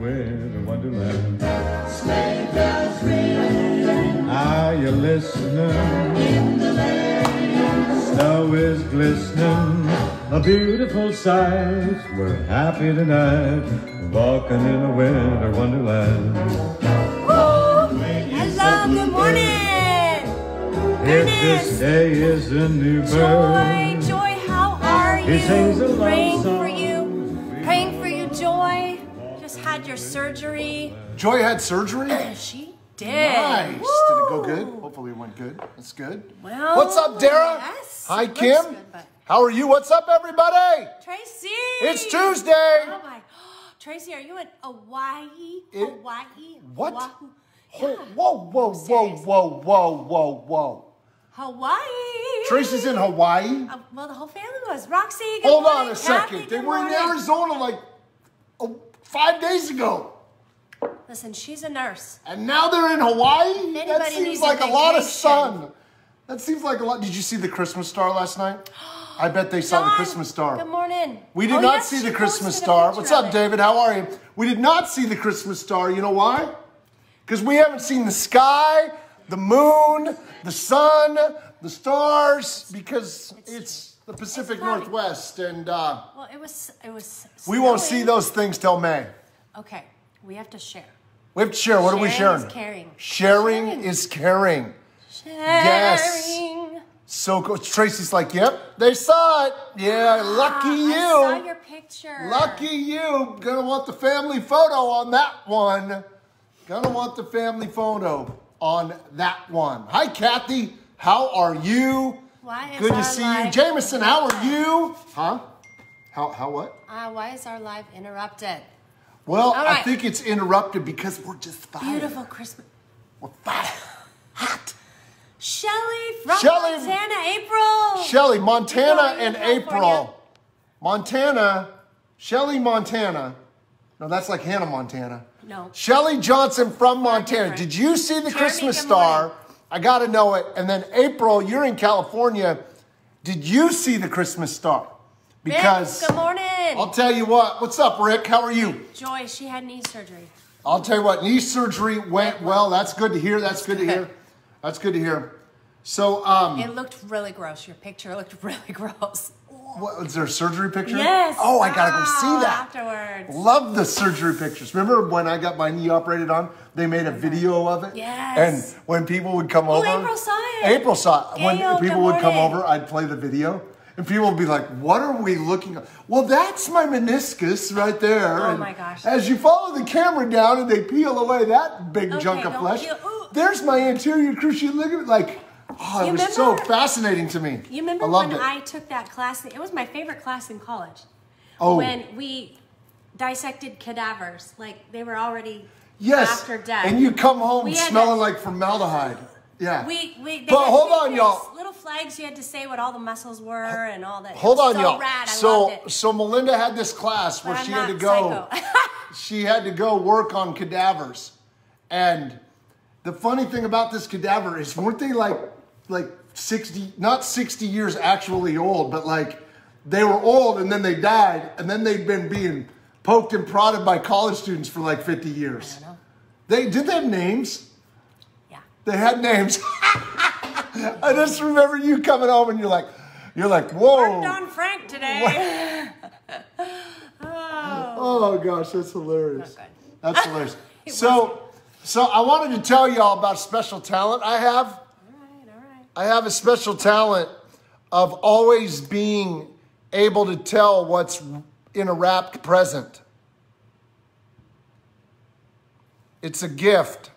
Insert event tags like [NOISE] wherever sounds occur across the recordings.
winter wonderland. Sleigh bells ring. Are you listening? In the lane. Snow is glistening. A beautiful sight. We're happy tonight. Walking in a winter wonderland. Oh, Hello, good morning. If this day is a new Joy, birth. Joy, how are you? He sings a love song. Your surgery. Joy had surgery? [CLEARS THROAT] She did. Nice. Did it go good? Hopefully it went good. That's good. Well, What's up, Dara? yes, Hi, Kim. good, How are you? What's up, everybody? Tracy. It's Tuesday. Oh my. [GASPS] Tracy, are you in Hawaii? It- Hawaii? What? Oahu? Yeah. whoa, whoa, whoa, whoa, whoa, whoa, whoa. Hawaii. Tracy's in Hawaii. Uh, well, the whole family was. Roxy, Hold on a second. Kathy, They were in. Arizona like oh, five days ago. Listen, she's a nurse. And now they're in Hawaii? anybody That seems like a lot of sun. That seems like a lot. Did you see the Christmas star last night? [GASPS] I bet they saw the Christmas star. Good morning. We did Oh, not yes, see the Christmas star. What's up. David? How are you? We did not see the Christmas star. You know why? Because we haven't seen the sky, the moon, the sun, the stars, because it's, the Pacific. Northwest, and uh, Well, it was. It was. we won't see those things till May. Okay, we have to share. We have to share. What are we Sharing sharing? is caring. Sharing Sharing. is caring. Sharing. So cool. Tracy's like, yep, they saw it. Yeah, lucky Ah, you. I saw your picture. Lucky you. Gonna want the family photo on that one. Gonna want the family photo on that one. Hi, Kathy. How are you? Why is Good to our see you. live- Jameson, how are you? Huh? How, how what? Ah, why is our live interrupted? Well, I think it's interrupted because we're just fine. Beautiful Christmas. We're fine. Hot. Shelly from Shelley- Montana, April. Shelly, Montana in and California. April. Montana, Shelly, Montana. No, that's like Hannah Montana. No. Shelly Johnson from Montana. Did you see the Jeremy, Christmas good star? I got to know it. And then April, you're in California. Did you see the Christmas star? Because good morning. I'll tell you what. What's up, Rick? How are you? Joy, she had knee surgery. I'll tell you what. Knee surgery went well. That's good to hear. That's good to hear. [LAUGHS] That's good to hear. So, um, It looked really gross. Your picture looked [LAUGHS] really gross. What, is there a surgery picture? Yes. Oh, I gotta go see that. afterwards. Love the surgery pictures. Remember when I got my knee operated on? They made a video of it. Yes. And when people would come oh, over, April saw it. April saw it. When Gail, people would come over, I'd play the video, and people would be like, "What are we looking at?" Well, that's my meniscus right there. Oh And my gosh. As you follow the camera down and they peel away that big Okay, chunk of flesh, there's my anterior cruciate ligament. Like, oh, it You was so fascinating to me. You remember I loved when it. I took that class? It was my favorite class in college. oh, When we dissected cadavers, like they were already Yes. after death. And you come home We smelling to- like formaldehyde. Yeah. We, we they But hold on, y'all. Little flags you had to say what all the muscles were and all that. Hold on, so y'all. Rad. I so, so Melinda had this class where But I'm she had to go. [LAUGHS] [LAUGHS] she had to go work on cadavers, and the funny thing about this cadaver is, weren't they like, like sixty, not sixty years actually old, but like they were old and then they died, and then they'd been being poked and prodded by college students for like fifty years. I don't know. They did they have names? Yeah. They had names. [LAUGHS] I just remember you coming home and you're like, you're like, whoa. Worked on Frank today. [LAUGHS] oh. Oh gosh, that's hilarious. That's hilarious. [LAUGHS] So, so I wanted to tell y'all about special talent I have. All right, all right. I have a special talent of always being able to tell what's in a wrapped present. It's a gift.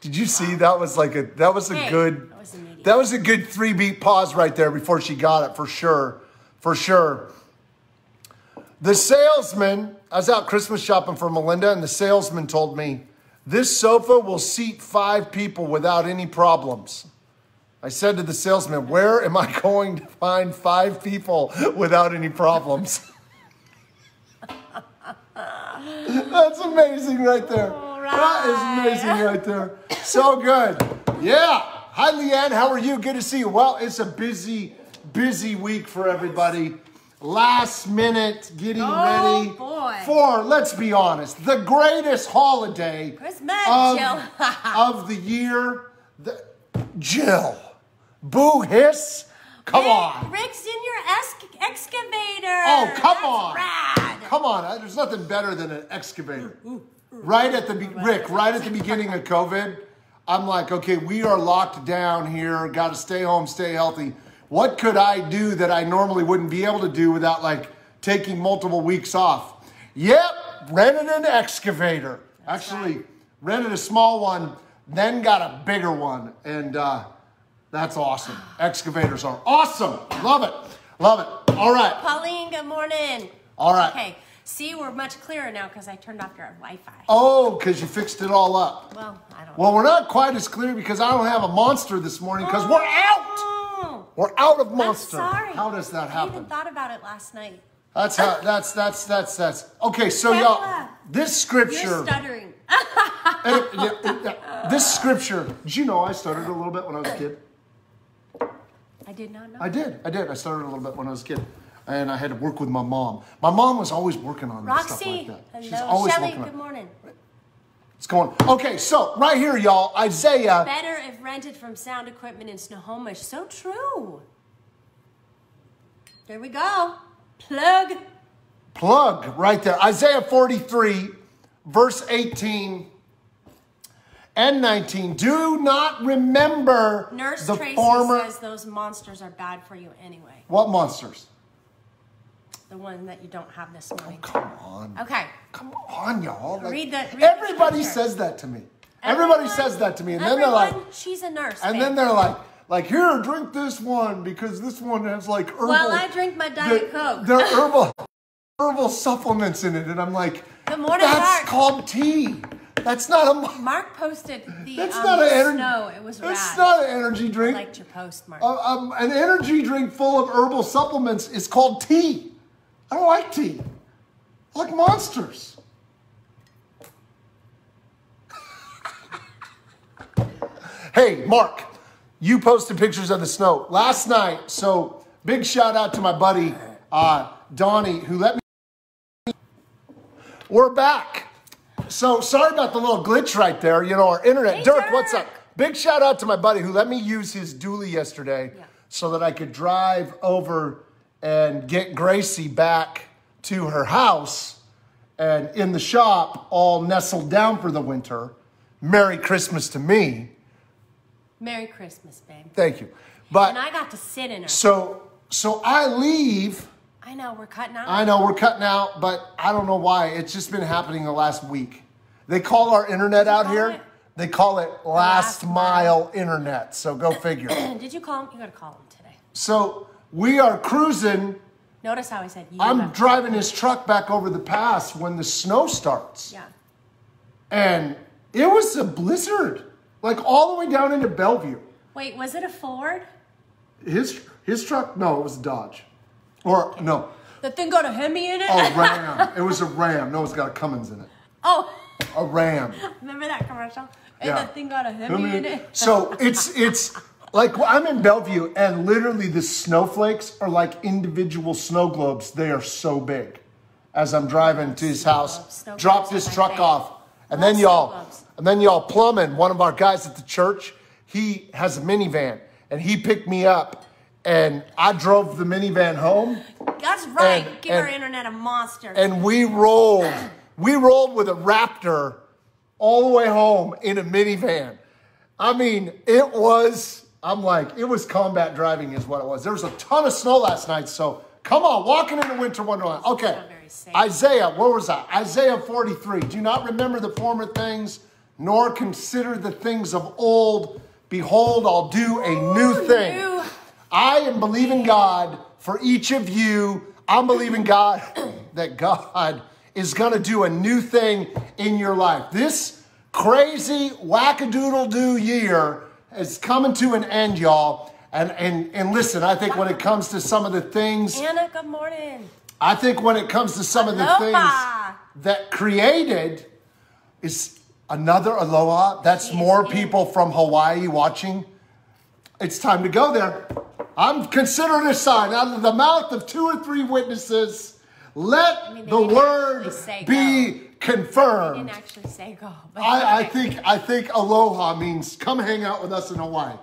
Did you see that was like a that was a Hey, good that was that was a good three beat pause right there before she got it for sure. For sure. The salesman, I was out Christmas shopping for Melinda, and the salesman told me, This sofa will seat five people without any problems. I said to the salesman, Where am I going to find five people without any problems? [LAUGHS] That's amazing right there. That is amazing right there. So good. Yeah. Hi, Leanne. How are you? Good to see you. Well, it's a busy, busy week for everybody. Last minute getting Oh, ready boy. for, let's be honest, the greatest holiday Christmas, of, [LAUGHS] of the year. The, Jill, boo hiss. Come Hey, on. Rick's in your ex- excavator. Oh, come That's on. Rad. Come on. uh, There's nothing better than an excavator. Right at the, be- Rick, right at the beginning of COVID, I'm like, okay, we are locked down here. Got to stay home, stay healthy. What could I do that I normally wouldn't be able to do without like taking multiple weeks off? Yep, rented an excavator. Actually, right. rented a small one, then got a bigger one. And, uh, that's awesome. [SIGHS] Excavators are awesome. Love it. Love it. All right. Pauline, good morning. All right. Okay. See, we're much clearer now because I turned off your Wi-Fi. Oh, because you fixed it all up. Well, I don't. Well, we're not quite as clear because I don't have a monster this morning because we're out. Oh, We're out of I'm monster. sorry. How does that happen? I even thought about it last night. That's how. That's that's that's that's. Okay, so y'all, this scripture. You're stuttering. [LAUGHS] it- yeah, yeah, this scripture. Did you know I stuttered a little bit when I was a kid? I did not know. I did. I did. I stuttered a little bit when I was a kid. And I had to work with my mom. My mom was always working on stuff like that. hello. She's always working on good morning. It's going. Okay, so right here, y'all, Isaiah. Better if rented from sound equipment in Snohomish. So true. There we go. Plug. plug right there. Isaiah 43, verse 18 and 19. Do not remember Nurse the Tracy former. says those monsters are bad for you anyway. what monsters? The one that you don't have this morning. Come on. Okay. Come on, y'all. Like, Read the- read everybody scripture. says that to me. Everybody says that to me. And then they're like, she's a nurse. and babe. then they're like, like, here, drink this one because this one has like herbal. Well, I drink my Diet the- Coke. They're herbal, herbal supplements in it. And I'm like, Good morning, that's Mark. called tea. That's not a. Mark posted the That's um, not an energy. snow. It was That's rad. not an energy drink. I liked your post, Mark. Uh, um, an energy drink full of herbal supplements is called tea. I don't like tea. I like monsters. [LAUGHS] hey, Mark, you posted pictures of the snow last night. So big shout out to my buddy uh, Donnie who let me. We're back. So sorry about the little glitch right there. You know, our internet. Hey, Dirk, what's up? Big shout out to my buddy who let me use his dually yesterday Yeah. so that I could drive over and get Gracie back to her house and in the shop, all nestled down for the winter. Merry Christmas to me. Merry Christmas, babe. Thank you. But And I got to sit in her. so so I leave. I know we're cutting out. I know we're cutting out, but I don't know why. It's just been happening the last week. They call our internet out here. it? They call it last last mile internet. So go figure. [CLEARS THROAT] Did you call him? You got to call him today. so we are cruising. Notice how I said you. I'm driving his truck back over the pass when the snow starts. Yeah. And it was a blizzard. Like all the way down into Bellevue. Wait, was it a Ford? His his truck? No, it was a Dodge. Or no. The thing got a Hemi in it? Oh, [LAUGHS] Ram. it was a Ram. No, it's got a Cummins in it. Oh, A Ram. [LAUGHS] remember that commercial? And Yeah. the thing got a Hemi in it? So [LAUGHS] it's it's like I'm in Bellevue and literally the snowflakes are like individual snow globes. They are so big. As I'm driving to his house, Snow dropped globes his truck off, and then y'all, and then y'all plumbing. One of our guys at the church, he has a minivan, and he picked me up, and I drove the minivan home. That's right. And- Give and- our internet a monster. and we rolled. We rolled with a Raptor all the way home in a minivan. I mean, it was, I'm like, it was combat driving, is what it was. There was a ton of snow last night, so come on, walking into winter wonderland. Okay, not very safe. Isaiah, where was I? Isaiah 43. Do not remember the former things, nor consider the things of old. Behold, I'll do a new thing. new. I am believing God for each of you. I'm believing God [COUGHS] that God is going to do a new thing in your life. This crazy wackadoodle do year is coming to an end, y'all. And, and, and listen, I think when it comes to some of the things, Anna, good morning. I think when it comes to some of the things that created is another aloha. That's more people from Hawaii watching. It's time to go there. I'm considering a sign out of the mouth of two or three witnesses. Let mean, the word actually be go. Didn't actually say go. But I, [LAUGHS] I think I think aloha means come hang out with us in Hawaii.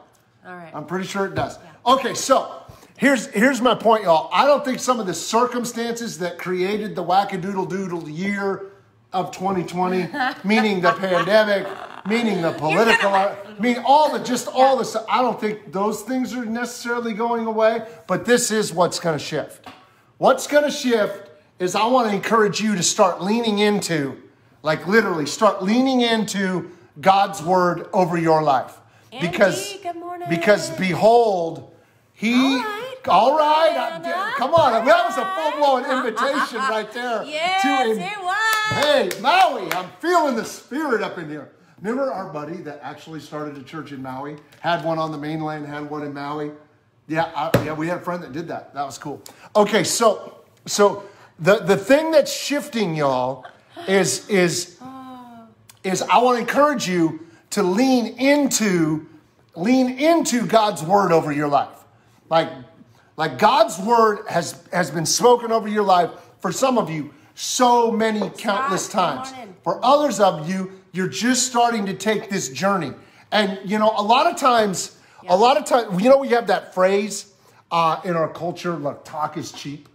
All right. I'm pretty sure it does. Okay, so here's here's my point, y'all. I don't think some of the circumstances that created the wackadoodle doodle year of 2020, [LAUGHS] meaning the pandemic, meaning the political, mean all the just all the stuff. I don't think those things are necessarily going away, but this is what's going to shift. What's going to shift is I want to encourage you to start leaning into, like literally, start leaning into God's word over your life. Andy, because good morning. because behold, he All right. all right, I Good did- morning. come on, that was a full blown invitation [LAUGHS] right there. Yes, it was. Hey, Maui, I'm feeling the spirit up in here. Remember our buddy that actually started a church in Maui? Had one on the mainland, had one in Maui. Yeah, I, yeah, we had a friend that did that. That was cool. Okay, so so the the thing that's shifting, y'all, is is is I want to encourage you to lean into lean into God's word over your life. Like like God's word has has been spoken over your life for some of you so many countless times. For others of you, you're just starting to take this journey. And you know, a lot of times, a lot of times, you know, we have that phrase uh, in our culture, like talk is cheap.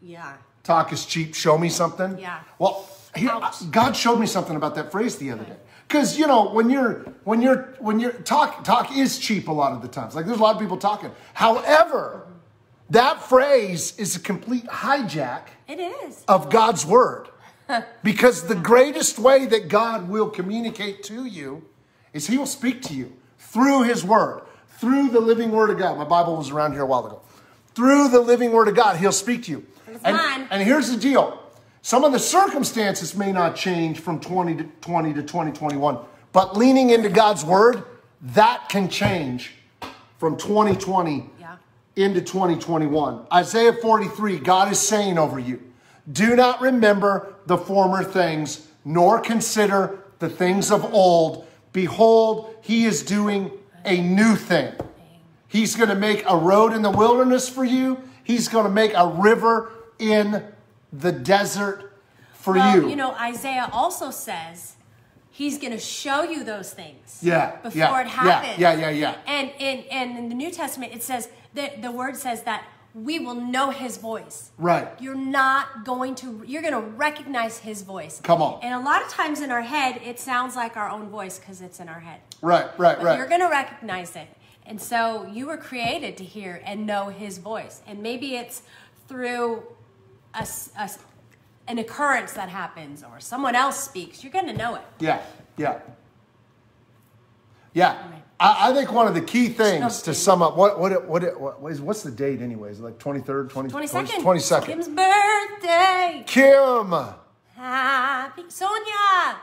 Yeah. Talk is cheap. Show me something. Yeah. Well, Ouch. God showed me something about that phrase the other day. Because you know, when you're when you're when you're talk talk is cheap a lot of the times. Like there's a lot of people talking. However, that phrase is a complete hijack It is. of God's word. because the greatest way that God will communicate to you is He will speak to you through His word, through the living word of God. My Bible was around here a while ago. Through the living word of God, He'll speak to you. It's And, mine. and here's the deal some of the circumstances may not change from 20 to 20 to 2021, but leaning into God's word, that can change from 2020 Yeah. into 2021. Isaiah 43, God is saying over you, do not remember the former things, nor consider the things of old. Behold, he is doing a new thing. He's going to make a road in the wilderness for you. He's going to make a river in the desert for Well, you. you know, Isaiah also says he's going to show you those things. Yeah, Before yeah, it yeah, happens. yeah, yeah, yeah. And in and in the New Testament, it says that the word says that we will know His voice. Right. You're not going to. You're going to recognize His voice. Come on. And a lot of times in our head, it sounds like our own voice because it's in our head. right, right, But right. you're going to recognize it. And so you were created to hear and know his voice. And maybe it's through a, a an occurrence that happens or someone else speaks. You're going to know it. Yeah, yeah. Yeah. I, I think one of the key things to sum up what what it- what, what is what's the date anyways? Like 23rd, 20, 22nd. 22nd. Kim's birthday. Kim. Happy. Sonia.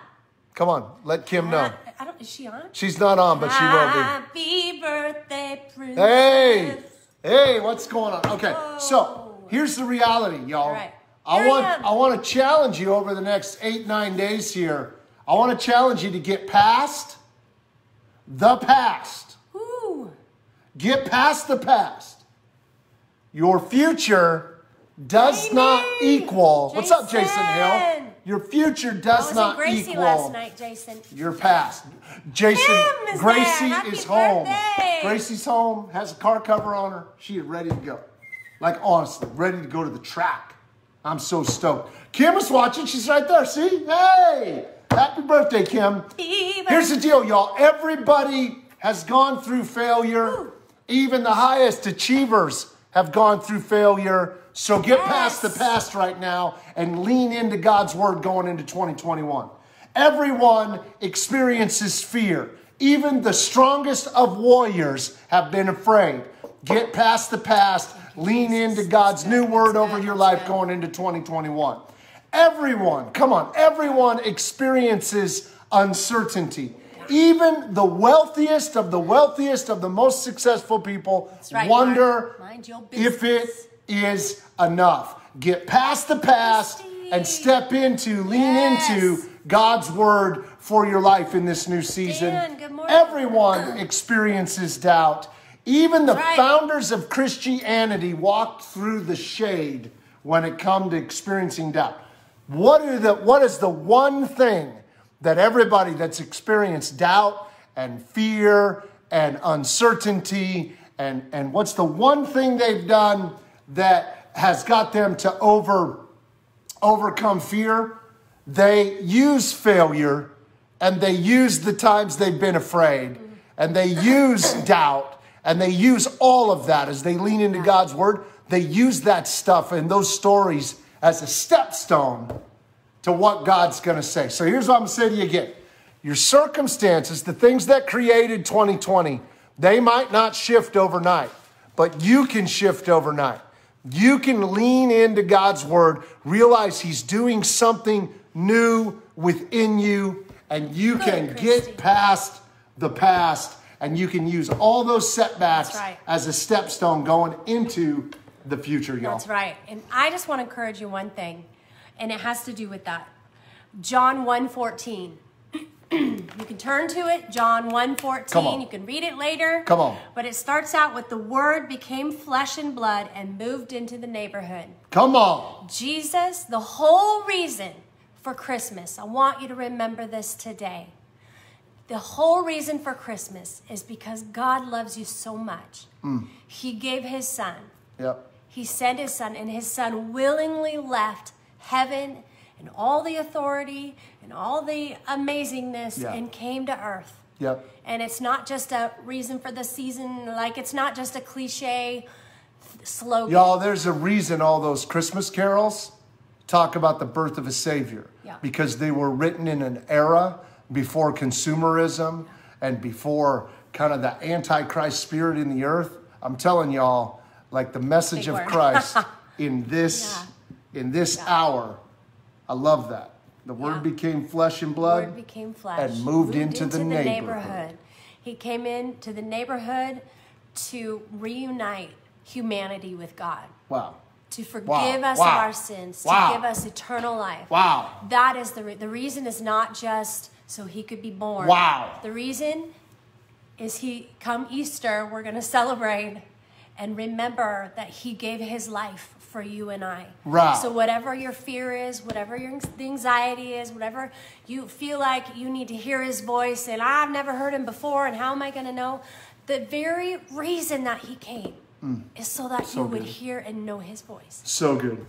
Come on, let Kim know. I don't, is she on? She's not on, but she will be. Happy birthday, princess. Hey, hey, what's going on? Okay, so here's the reality, y'all. All right. I Here I want. I want to challenge you over the next eight nine days here. I want to challenge you to get past the past. Ooh. Get past the past. Your future does Jamie! not equal. What's up, Jason Hill? Your future does was not Gracie equal last night, Jason. your past. Jason, is Gracie is home. Gracie's home, has a car cover on her. She is ready to go. Like, honestly, ready to go to the track. I'm so stoked. Kim is watching. She's right there. See? Hey! Happy birthday, Kim. Here's the deal, y'all. Everybody has gone through failure. Even the highest achievers have gone through failure. So get past the past right now and lean into God's word going into 2021. Everyone experiences fear. Even the strongest of warriors have been afraid. Get past the past, lean into God's new word over your life going into 2021. Everyone, come on, everyone experiences uncertainty. Even the wealthiest of the wealthiest of the most successful people right, wonder if it is enough. Get past the past and step into, lean Yes. into God's word for your life in this new season. Dan. Everyone experiences doubt. Even the Right. founders of Christianity walked through the shade when it come to experiencing doubt. What are the what is the one thing that everybody that's experienced doubt and fear and uncertainty and and what's the one thing they've done that has got them to over overcome fear? They use failure and they use the times they've been afraid and they use doubt and they use all of that as they lean into God's word. They use that stuff and those stories as a stepstone to what God's going to say. So here's what I'm going to say to you again. Your circumstances, the things that created 2020, they might not shift overnight, but you can shift overnight. You can lean into God's word, realize He's doing something new within you, and you can get past the past and you can use all those setbacks right. as a stepstone going into the future, y'all. That's right. And I just want to encourage you one thing, and it has to do with that. John 1:14. [CLEARS THROAT] you can turn to it, John 1:14. Come on. You can read it later. Come on. But it starts out with the word became flesh and blood and moved into the neighborhood. Come on. Jesus, the whole reason for Christmas, I want you to remember this today. The whole reason for Christmas is because God loves you so much. Mm. He gave his son. Yep. He sent his son, and his son willingly left heaven and all the authority and all the amazingness and came to earth. Yep. And it's not just a reason for the season, like it's not just a cliche slogan. Y'all, there's a reason all those Christmas carols talk about the birth of a Savior. Yeah. Because they were written in an era before consumerism and before kind of the Antichrist spirit in the earth. I'm telling y'all, like the message Big of word. Christ [LAUGHS] in this in this hour, I love that. The word Yeah. became flesh and blood. Became flesh and moved into the neighborhood. He came into the neighborhood to reunite humanity with God, Wow. to forgive Wow. us Wow. of our sins, to Wow. give us eternal life. Wow. That is the re- the reason is not just so he could be born. Wow. The reason is he come Easter, we're going to celebrate and remember that he gave his life for you and I. Right. So whatever your fear is, whatever your anxiety is, whatever you feel like you need to hear his voice and I've never heard him before and how am I going to know? The very reason that he came is so that Mm. So you would hear and know his voice. So good.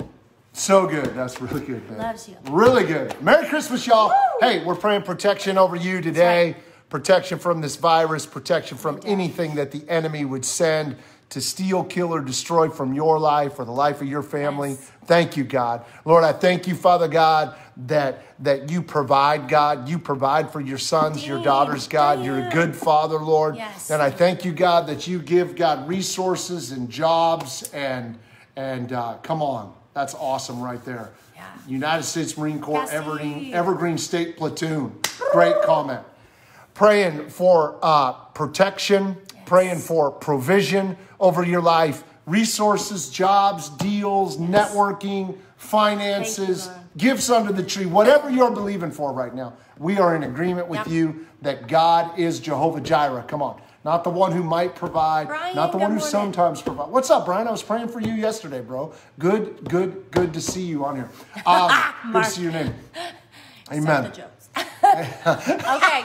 So good. That's really good, man. Loves you. Really good. Merry Christmas, y'all. Hey, we're praying protection over you today. Protection from this virus, protection from anything that the enemy would send to steal, kill, or destroy from your life or the life of your family. Yes. Thank you, God. Lord, I thank you, Father God, that that you provide, God. You provide for your sons, your daughters, God. You're a good father, Lord. Yes. And I thank you, God, that you give God resources and jobs and and uh, come on, that's awesome right there. Yeah. United States Marine Corps Evergreen, Evergreen State Platoon. Great comment. Praying for uh, protection, praying for provision over your life, resources, jobs, deals, networking, finances, Lord. gifts under the tree, whatever you're believing for right now. We are in agreement with Yep. you that God is Jehovah Jireh. Come on. Not the one who might provide, Brian, not the one who morning. sometimes provides. What's up, Brian? I was praying for you yesterday, bro. Good, good, good to see you on here. Um, [LAUGHS] good to see your name. Amen. the jokes. [LAUGHS] okay.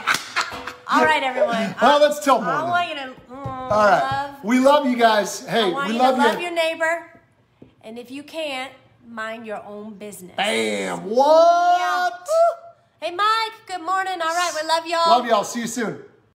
All right, everyone. [LAUGHS] Well, let's tell more. I then. want you to mm, All right. love. We love you guys. Hey, I want we you love to love you. your neighbor, and if you can't, mind your own business. Bam. Yeah. What? Woo. Hey, Mike. Good morning. All right, we love y'all. Love y'all. See you soon.